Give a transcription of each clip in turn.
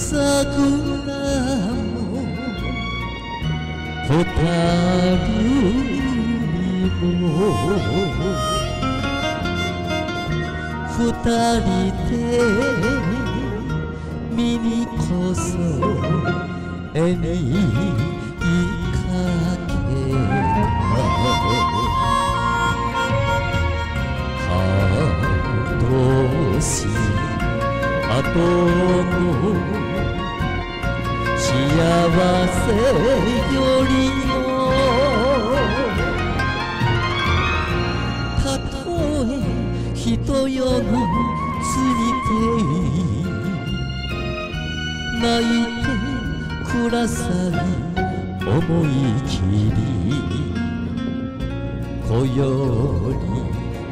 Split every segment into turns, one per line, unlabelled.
桜も蛍にも二人で見にこそ絵に行か幸せよりもたとえ人よのついて泣いてください思い切り今宵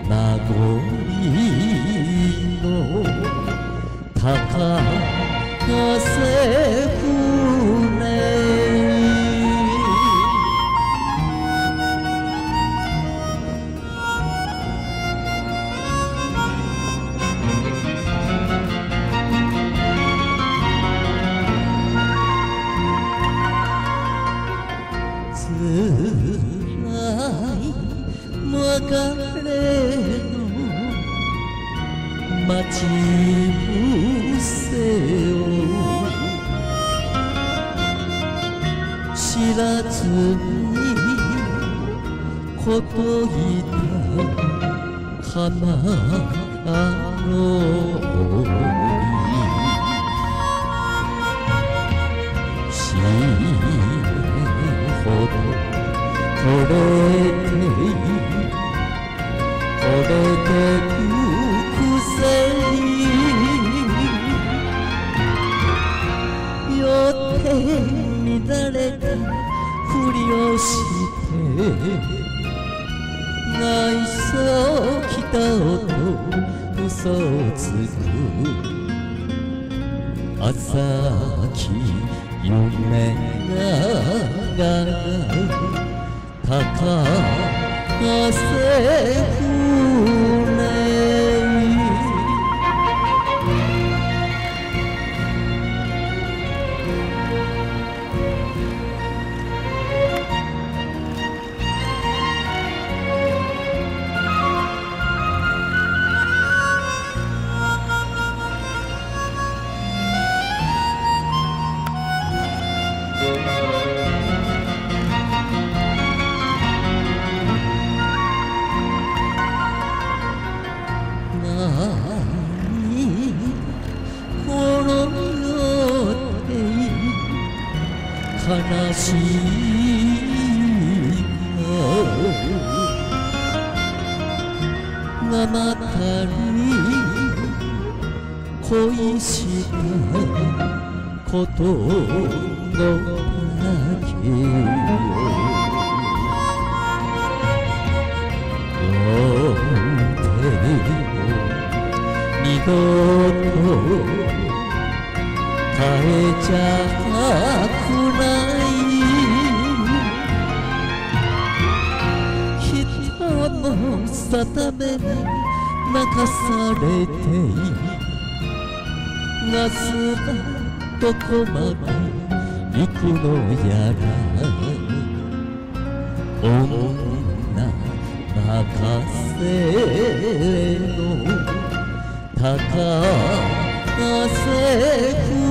名残の高い待ち伏せを知らずにこといたかなろう。死ぬほどこれている愛想きたと嘘をつく朝き夢ながら高瀬船何悲しいがまた。に恋したことのだけよ二度と変えちゃくない人の定めに任されてがすばどこまで行くのやら女泣せの高瀬船